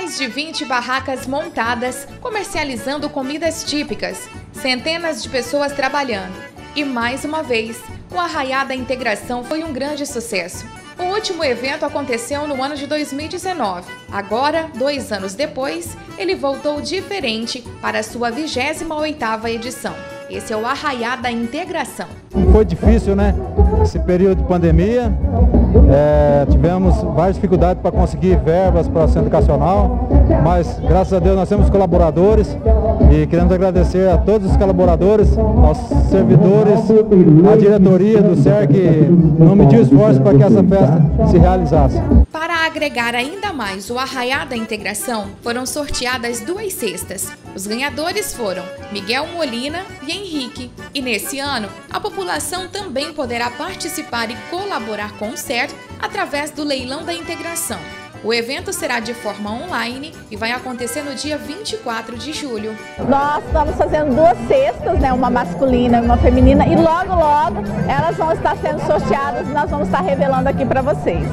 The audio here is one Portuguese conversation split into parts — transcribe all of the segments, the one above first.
mais de 20 barracas montadas, comercializando comidas típicas, centenas de pessoas trabalhando. E mais uma vez, o Arraiá da Integração foi um grande sucesso. O último evento aconteceu no ano de 2019. Agora, dois anos depois, ele voltou diferente para sua 28ª edição. Esse é o Arraiá da Integração. Foi difícil, né? Esse período de pandemia, é, tivemos várias dificuldades para conseguir verbas para o centro educacional, mas graças a Deus nós temos colaboradores e queremos agradecer a todos os colaboradores, aos servidores, a diretoria do SER que não mediu esforço para que essa festa se realizasse. Para agregar ainda mais o Arraiá da Integração, foram sorteadas duas cestas. Os ganhadores foram Miguel Molina e Henrique. E nesse ano, a população também poderá participar e colaborar com o SER através do Leilão da Integração. O evento será de forma online e vai acontecer no dia 24 de julho. Nós estamos fazendo duas cestas, né, uma masculina e uma feminina, e logo, logo elas vão estar sendo sorteadas e nós vamos estar revelando aqui para vocês.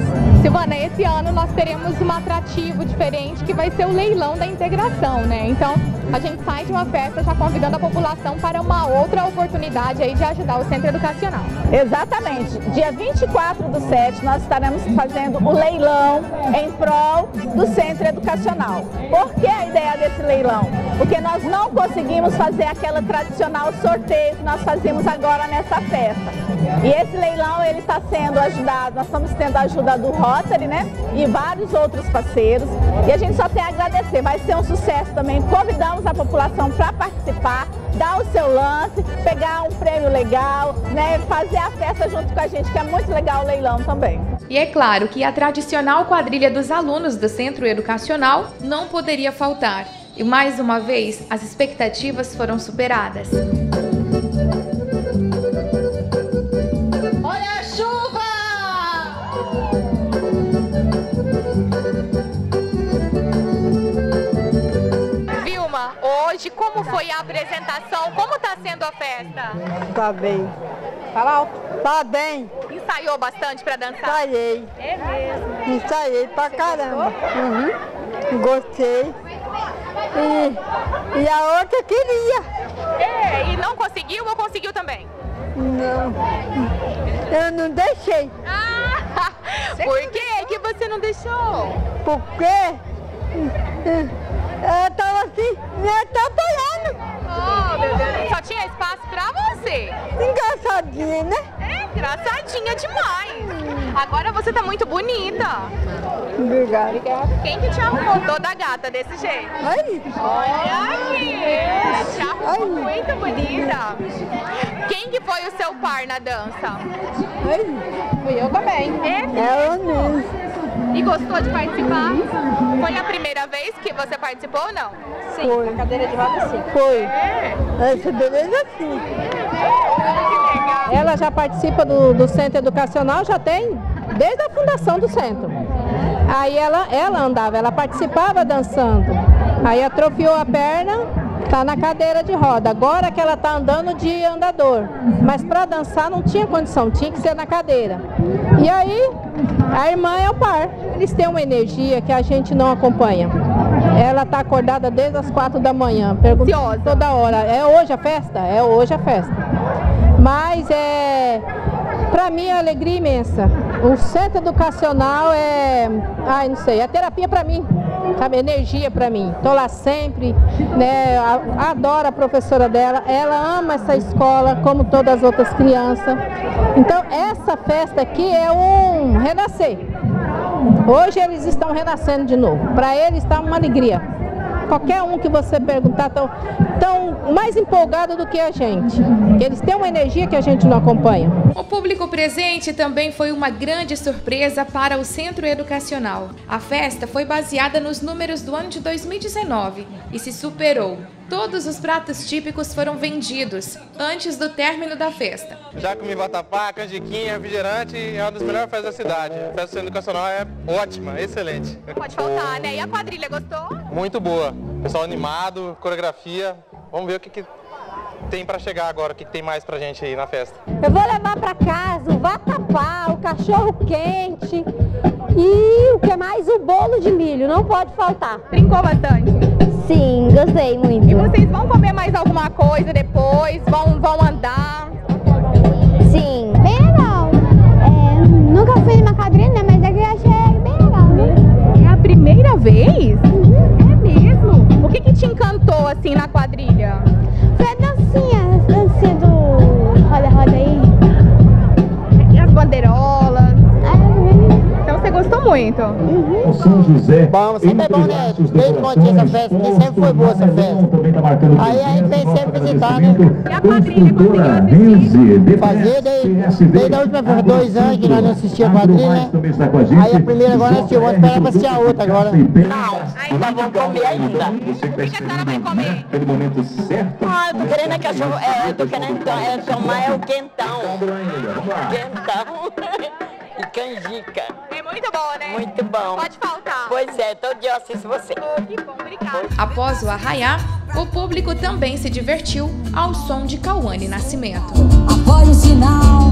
Silvana, esse ano nós teremos um atrativo diferente que vai ser o leilão da integração, né? Então, a gente sai de uma festa já convidando a população para uma outra oportunidade aí de ajudar o centro educacional. Exatamente. Dia 24 do 7 nós estaremos fazendo o leilão em prol do centro educacional. Por que a ideia desse leilão? Porque nós não conseguimos fazer aquela tradicional sorteio que nós fazemos agora nessa festa. E esse leilão ele está sendo ajudado, nós estamos tendo a ajuda do Rotary, né? E vários outros parceiros. E a gente só tem a agradecer, vai ser um sucesso também. Convidamos a população para participar, dar o seu lance, pegar um prêmio legal, né? Fazer a festa junto com a gente, que é muito legal o leilão também. E é claro que a tradicional quadrilha dos alunos do centro educacional não poderia faltar. E mais uma vez, as expectativas foram superadas. Hoje, como foi a apresentação? Como está sendo a festa? Tá bem. Fala alto. Tá bem. Ensaiou bastante para dançar? Ensaiei. É mesmo? Ensaiei pra Você caramba. Uhum. Gostei. E, e a outra queria. É, e não conseguiu ou conseguiu também? Não. Eu não deixei. Ah, por que que você não deixou? Porque eu tava assim, me atrapalhando. Oh, meu Deus, só tinha espaço pra você. Engraçadinha, né? É, engraçadinha demais. Agora você tá muito bonita. Obrigada. Quem que te arrumou toda gata desse jeito? Ai. Olha aqui. Te arrumou muito bonita. Quem que foi o seu par na dança? Ai. Fui eu também. É? Ela mesmo. Gostou de participar? Foi a primeira vez que você participou ou não? Sim, Foi. na cadeira de roda sim. Foi. É. Essa beleza sim. Ela já participa do, do centro educacional, já tem desde a fundação do centro. Aí ela, ela andava, ela participava dançando. Aí atrofiou a perna, Está na cadeira de roda. Agora que ela está andando de andador. Mas para dançar não tinha condição, tinha que ser na cadeira. E aí, a irmã é o par. Eles têm uma energia que a gente não acompanha. Ela está acordada desde as quatro da manhã. Pergunta toda hora. É hoje a festa? É hoje a festa. Mas é. Para mim é alegria imensa. O centro educacional é. Ai, não sei, é terapia para mim sabe, energia para mim. Estou lá sempre, né, adoro a professora dela, ela ama essa escola como todas as outras crianças. Então essa festa aqui é um renascer. Hoje eles estão renascendo de novo. Para eles está uma alegria. Qualquer um que você perguntar estão tão mais empolgado do que a gente. Eles têm uma energia que a gente não acompanha. O público presente também foi uma grande surpresa para o Centro Educacional. A festa foi baseada nos números do ano de 2019 e se superou. Todos os pratos típicos foram vendidos antes do término da festa. Já comi vatapá, canjiquinha, refrigerante, é uma das melhores festas da cidade. A festa do Centro Educacional é ótima, excelente. Pode faltar, né? E a quadrilha gostou? Muito boa. Pessoal animado, coreografia. Vamos ver o que, que tem para chegar agora? O que tem mais pra gente aí na festa? Eu vou levar para casa o vatapá, o cachorro quente e o que mais? O bolo de milho, não pode faltar. Brincou bastante? Sim, gostei muito. E vocês vão comer mais alguma coisa depois? Vão, vão andar? Você gostou muito? O São José. Bom, sempre é bom, né? Desde quando tinha essa festa, que sempre foi boa essa festa. Aí a gente vem sempre visitar, né? E a quadrilha conseguiu? Fazer desde, desde a última vez, dois anos que nós não assistíamos a quadrilha, né? Aí a primeira agora nós assistimos, vamos esperar pra assistir a outra agora. Ainda vão comer ainda. Você que O que a senhora vai comer? Pelo momento certo. Ah, eu tô querendo é cachorro, é, eu tô querendo é, tomar é o quentão. Quentão e canjica. Muito bom, né? Muito bom. Pode faltar. Pois é, todo dia eu assisto você. Oh, que bom, obrigada. Após o arraiá, o público também se divertiu ao som de Cauane Nascimento. Apoie o sinal